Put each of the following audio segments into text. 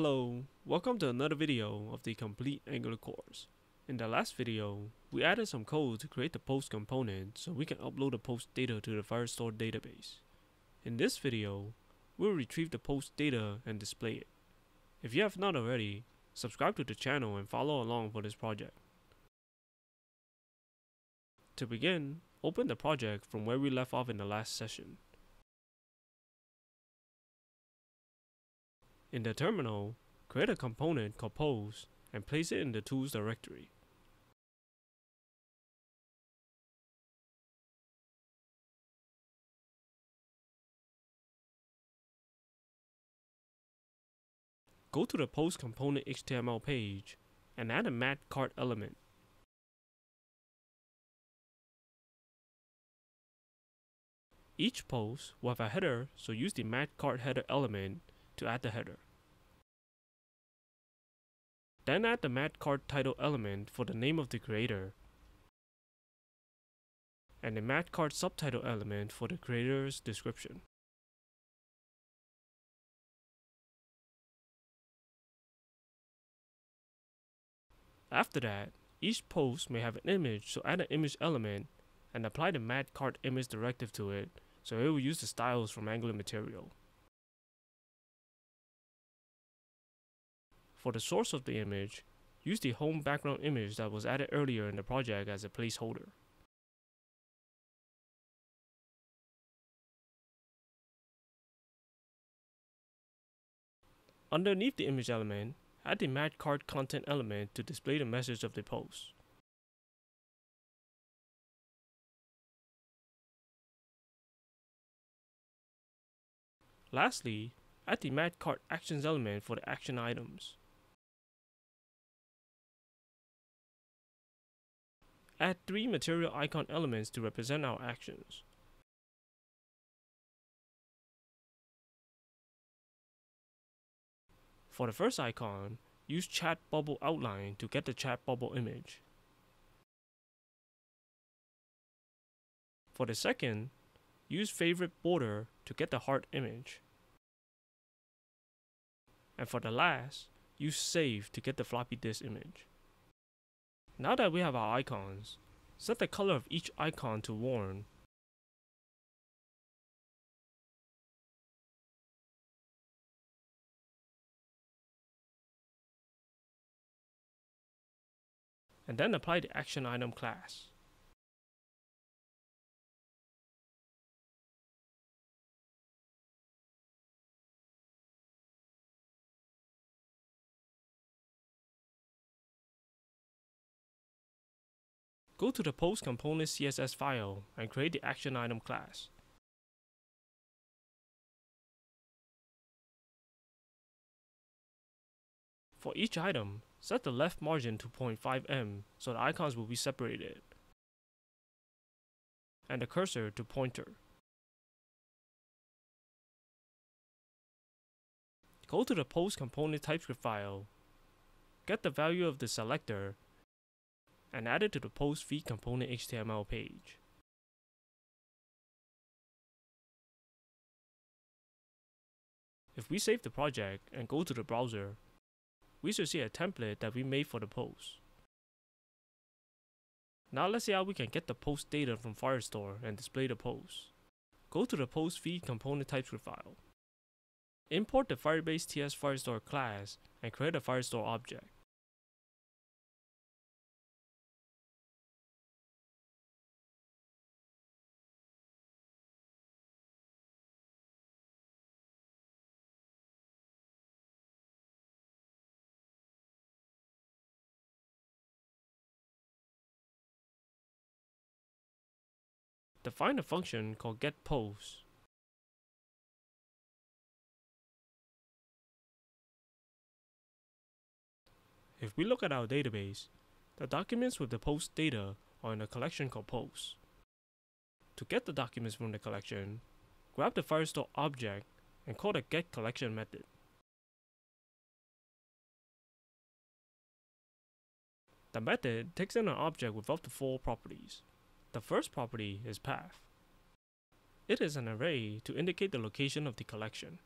Hello, welcome to another video of the Complete Angular course. In the last video, we added some code to create the post component so we can upload the post data to the Firestore database. In this video, we'll retrieve the post data and display it. If you have not already, subscribe to the channel and follow along for this project. To begin, open the project from where we left off in the last session. In the terminal, create a component called post and place it in the tools directory. Go to the post component HTML page and add a mat card element. Each post will have a header, so use the mat card header element to add the header. Then add the mat card title element for the name of the creator and the mat card subtitle element for the creator's description. After that, each post may have an image, so add an image element and apply the mat card image directive to it, so it will use the styles from Angular material. For the source of the image, use the home background image that was added earlier in the project as a placeholder. Underneath the image element, add the mat card content element to display the message of the post. Lastly, add the mat card actions element for the action items. Add three material icon elements to represent our actions. For the first icon, use chat bubble outline to get the chat bubble image. For the second, use favorite border to get the heart image. And for the last, use save to get the floppy disk image. Now that we have our icons, set the color of each icon to warn. And then apply the action item class. Go to the post component CSS file and create the action item class. For each item, set the left margin to 0.5em so the icons will be separated, and the cursor to pointer. Go to the post component TypeScript file, get the value of the selector and add it to the post feed component HTML page. If we save the project and go to the browser, we should see a template that we made for the post. Now let's see how we can get the post data from Firestore and display the post. Go to the post feed component TypeScript file. Import the Firebase TS Firestore class and create a Firestore object. Define a function called getPost. If we look at our database, the documents with the post data are in a collection called post. To get the documents from the collection, grab the Firestore object and call the getCollection method. The method takes in an object with up to four properties. The first property is path. It is an array to indicate the location of the collection.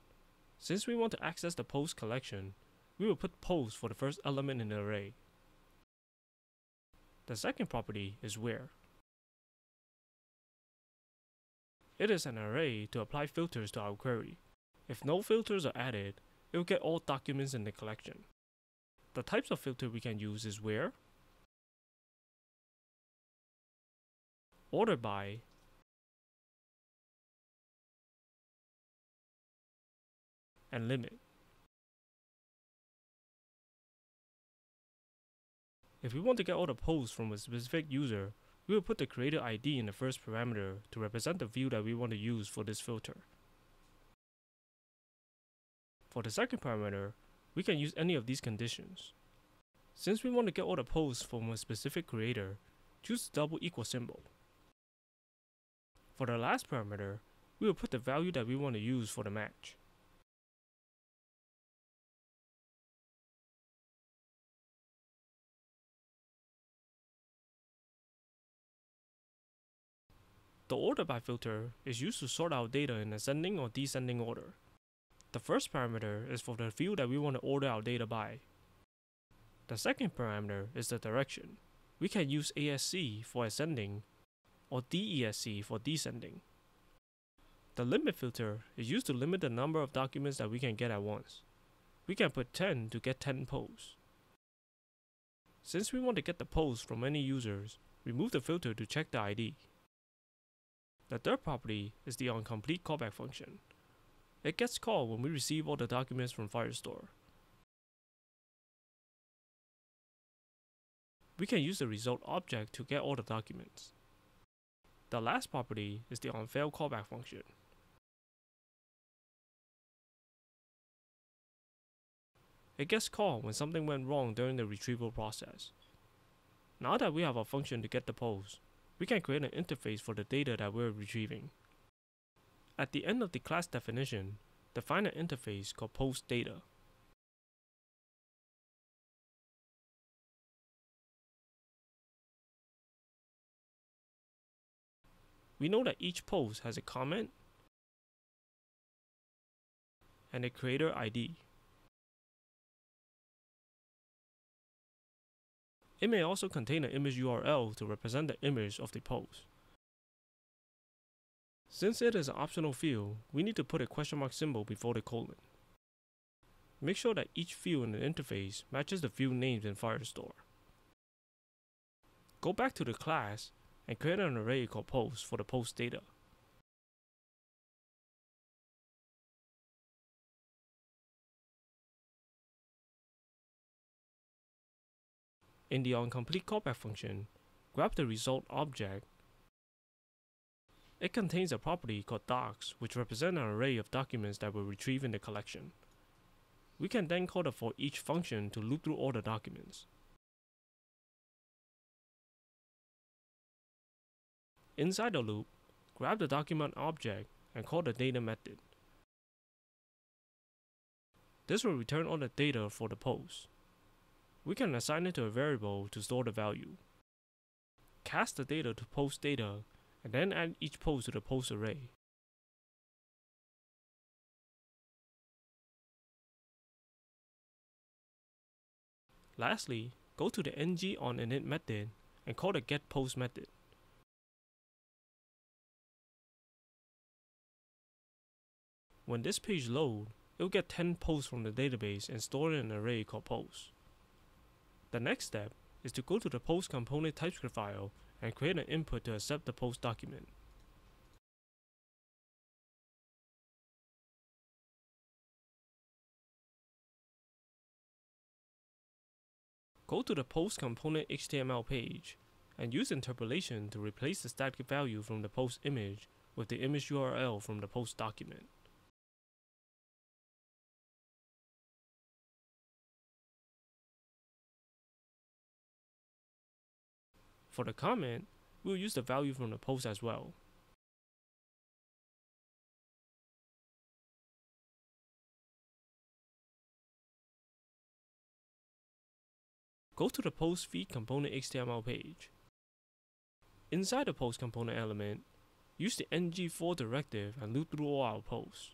Since we want to access the post collection, we will put post for the first element in the array. The second property is where. It is an array to apply filters to our query. If no filters are added, it will get all documents in the collection. The types of filter we can use is where, order by, and limit. If we want to get all the posts from a specific user, we will put the creator ID in the first parameter to represent the view that we want to use for this filter. For the second parameter, we can use any of these conditions. Since we want to get all the posts from a specific creator, choose the double equal symbol. For the last parameter, we will put the value that we want to use for the match. The order by filter is used to sort our data in ascending or descending order. The first parameter is for the field that we want to order our data by. The second parameter is the direction. We can use ASC for ascending or DESC for descending. The limit filter is used to limit the number of documents that we can get at once. We can put 10 to get 10 posts. Since we want to get the posts from any users, remove the filter to check the ID. The third property is the onComplete callback function. It gets called when we receive all the documents from Firestore. We can use the result object to get all the documents. The last property is the onFail callback function. It gets called when something went wrong during the retrieval process. Now that we have a function to get the post, we can create an interface for the data that we're retrieving. At the end of the class definition, define an interface called postData. We know that each post has a comment and a creator ID. It may also contain an image URL to represent the image of the post. Since it is an optional field, we need to put a question mark symbol before the colon. Make sure that each field in the interface matches the field names in Firestore. Go back to the class and create an array called post for the post data. In the onComplete callback function, grab the result object. It contains a property called docs, which represent an array of documents that were retrieved in the collection. We can then call the for each function to loop through all the documents. Inside the loop, grab the document object and call the data method. This will return all the data for the post. We can assign it to a variable to store the value. Cast the data to post data, and then add each post to the post array. Lastly, go to the ng on init method and call the getPost method. When this page loads, it will get 10 posts from the database and store it in an array called posts. The next step is to go to the post component TypeScript file and create an input to accept the post document. Go to the post component HTML page and use interpolation to replace the static value from the post image with the image URL from the post document. For the comment, we'll use the value from the post as well. Go to the post feed component HTML page. Inside the post component element, use the ng-for directive and loop through all our posts.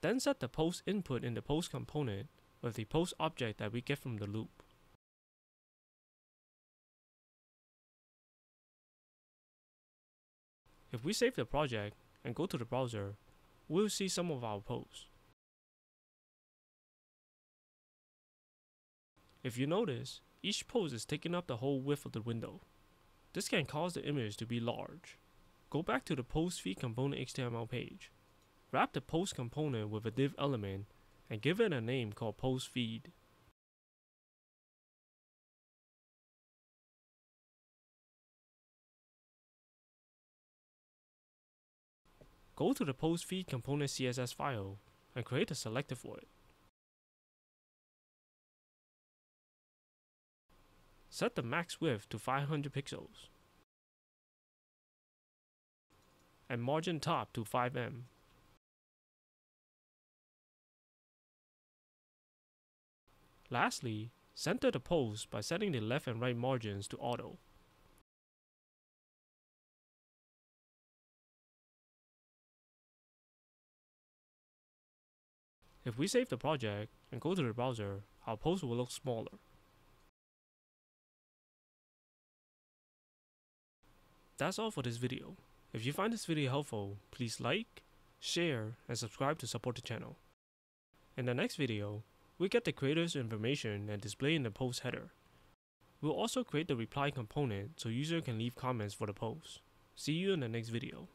Then set the post input in the post component with the post object that we get from the loop. If we save the project and go to the browser, we'll see some of our posts. If you notice, each post is taking up the whole width of the window. This can cause the image to be large. Go back to the post feed component HTML page. Wrap the post component with a div element and give it a name called post feed. Go to the post feed component CSS file and create a selector for it. Set the max width to 500 pixels and margin top to 5em. Lastly, center the post by setting the left and right margins to auto. If we save the project and go to the browser, our post will look smaller. That's all for this video. If you find this video helpful, please like, share, and subscribe to support the channel. In the next video, we get the creator's information and display in the post header. We'll also create the reply component so user can leave comments for the post. See you in the next video.